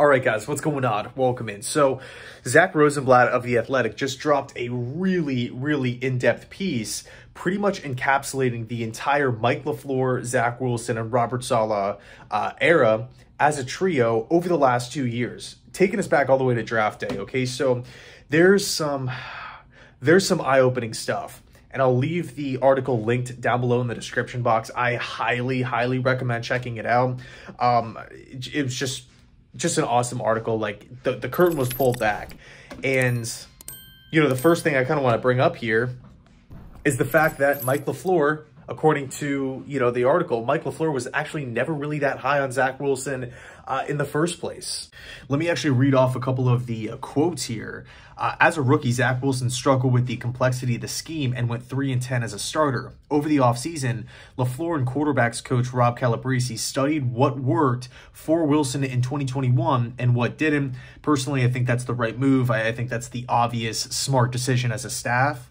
All right, guys, what's going on? Welcome in. So, Zach Rosenblatt of The Athletic just dropped a really, really in-depth piece, pretty much encapsulating the entire Mike LaFleur, Zach Wilson, and Robert Saleh uh, era as a trio over the last two years, taking us back all the way to draft day, okay? So, there's some, there's some eye-opening stuff and I'll leave the article linked down below in the description box. I highly, highly recommend checking it out. Um, it, it was just just an awesome article. Like the, the curtain was pulled back. And, you know, the first thing I kind of want to bring up here is the fact that Mike LaFleur, according to, you know, the article, Mike LaFleur was actually never really that high on Zach Wilson uh, in the first place. Let me actually read off a couple of the uh, quotes here. Uh, as a rookie, Zach Wilson struggled with the complexity of the scheme and went 3 and 10 as a starter. Over the offseason, LaFleur and quarterbacks coach Rob Calabrese studied what worked for Wilson in 2021 and what didn't. Personally, I think that's the right move. I, I think that's the obvious smart decision as a staff.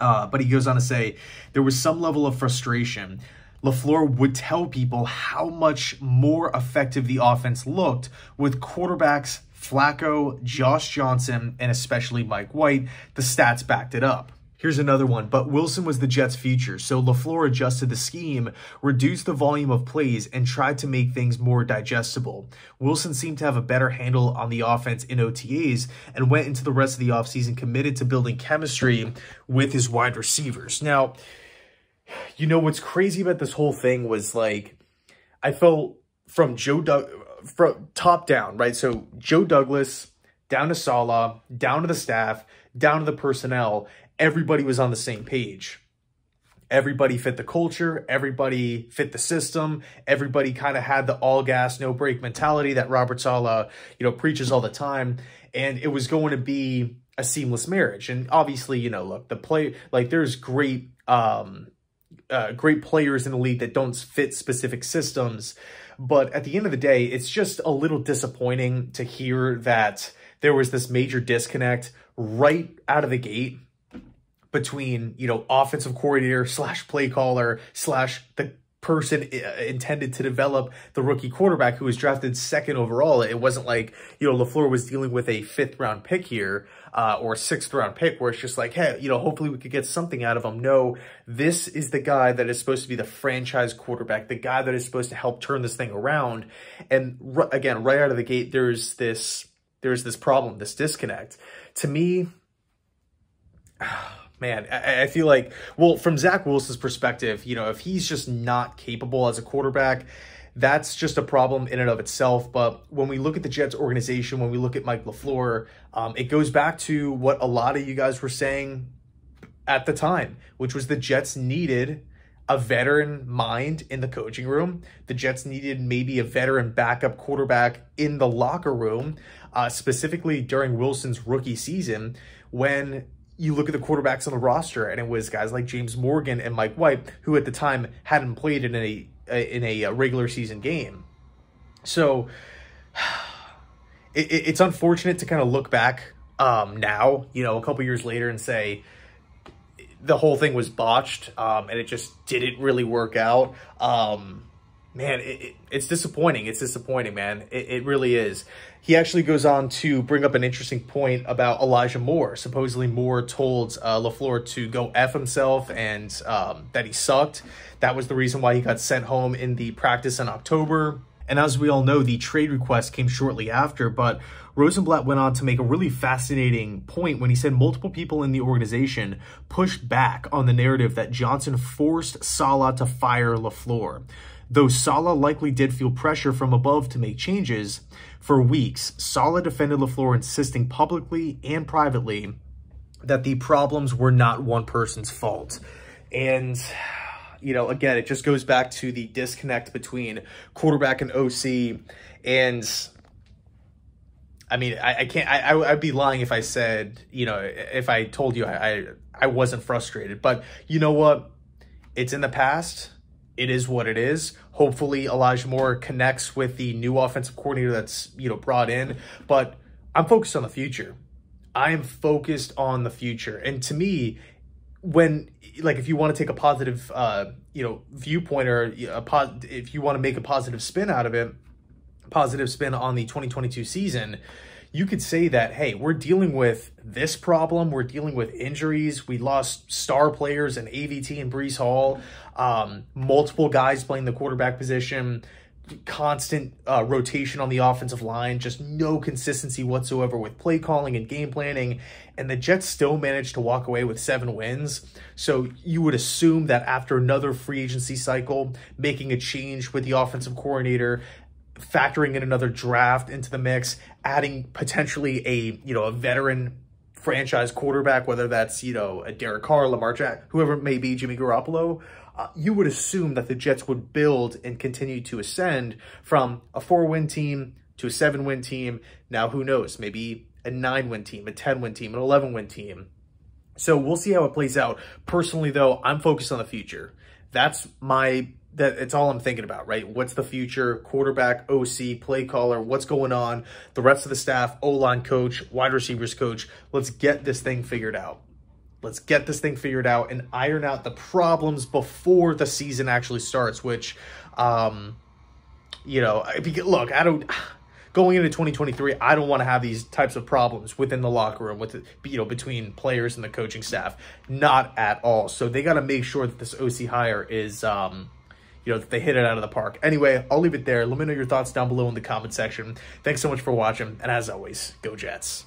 Uh, but he goes on to say there was some level of frustration. LaFleur would tell people how much more effective the offense looked with quarterbacks Flacco, Josh Johnson, and especially Mike White. The stats backed it up. Here's another one, but Wilson was the Jets' future, so LaFleur adjusted the scheme, reduced the volume of plays, and tried to make things more digestible. Wilson seemed to have a better handle on the offense in OTAs and went into the rest of the offseason committed to building chemistry with his wide receivers. Now, you know what's crazy about this whole thing was like I felt from Joe Doug from top down, right? So Joe Douglas down to Saleh, down to the staff, down to the personnel, everybody was on the same page. Everybody fit the culture, everybody fit the system, everybody kind of had the all gas, no brake mentality that Robert Saleh, you know, preaches all the time. And it was going to be a seamless marriage. And obviously, you know, look, the play, like there's great um uh, great players in the league that don't fit specific systems. But at the end of the day, it's just a little disappointing to hear that there was this major disconnect right out of the gate between, you know, offensive coordinator slash play caller slash the person uh, intended to develop the rookie quarterback who was drafted second overall. It wasn't like, you know, LaFleur was dealing with a fifth round pick here uh, or sixth round pick where it's just like, hey, you know, hopefully we could get something out of him. No, this is the guy that is supposed to be the franchise quarterback, the guy that is supposed to help turn this thing around. And again, right out of the gate, there's this, there's this problem, this disconnect. To me, man, I, I, feel like, well, from Zach Wilson's perspective, you know, if he's just not capable as a quarterback, that's just a problem in and of itself. But when we look at the Jets organization, when we look at Mike LaFleur, um, it goes back to what a lot of you guys were saying at the time, which was the Jets needed a veteran mind in the coaching room. The Jets needed maybe a veteran backup quarterback in the locker room, uh, specifically during Wilson's rookie season when you look at the quarterbacks on the roster, and it was guys like James Morgan and Mike White, who at the time hadn't played in a, in a regular season game. So it, it's unfortunate to kind of look back um, now, you know, a couple years later and say the whole thing was botched um, and it just didn't really work out. Um, man, it, it, it's disappointing. It's disappointing, man. It, it, really is. He actually goes on to bring up an interesting point about Elijah Moore. Supposedly, Moore told uh, LaFleur to go F himself and um, that he sucked. That was the reason why he got sent home in the practice in October. And as we all know, the trade request came shortly after, but Rosenblatt went on to make a really fascinating point when he said multiple people in the organization pushed back on the narrative that Johnson forced Saleh to fire LaFleur. Though Saleh likely did feel pressure from above to make changes, for weeks, Saleh defended LaFleur, insisting publicly and privately that the problems were not one person's fault. And, you know, again, it just goes back to the disconnect between quarterback and OC. And, I mean, I, I can't, I, I, would be lying if I said, you know, if I told you I, I, I wasn't frustrated. But you know what? It's in the past it is what it is. Hopefully Elijah Moore connects with the new offensive coordinator that's, you know, brought in, but I'm focused on the future. I am focused on the future. And to me, when like if you want to take a positive uh, you know, viewpoint or a pos- if you want to make a positive spin out of it, positive spin on the 2022 season, you could say that, hey, we're dealing with this problem. We're dealing with injuries. We lost star players in AVT and Breece Hall, um, multiple guys playing the quarterback position, constant uh, rotation on the offensive line, just no consistency whatsoever with play calling and game planning. And the Jets still managed to walk away with seven wins. So you would assume that after another free agency cycle, making a change with the offensive coordinator, factoring in another draft into the mix, adding potentially a, you know, a veteran franchise quarterback, whether that's, you know, a Derek Carr, Lamar Jack, whoever it may be, Jimmy Garoppolo, uh, you would assume that the Jets would build and continue to ascend from a four-win team to a seven-win team. Now, who knows? Maybe a nine-win team, a 10-win team, an 11-win team. So we'll see how it plays out. Personally, though, I'm focused on the future. That's my that it's all I'm thinking about, right? What's the future? Quarterback, OC, play caller, what's going on? The rest of the staff, O-line coach, wide receivers coach. Let's get this thing figured out. Let's get this thing figured out and iron out the problems before the season actually starts, which, um, you know, look, I don't going into 2023, I don't want to have these types of problems within the locker room with you know between players and the coaching staff. Not at all. So they got to make sure that this OC hire is um you know, that they hit it out of the park. Anyway, I'll leave it there. Let me know your thoughts down below in the comment section. Thanks so much for watching, and as always, go Jets.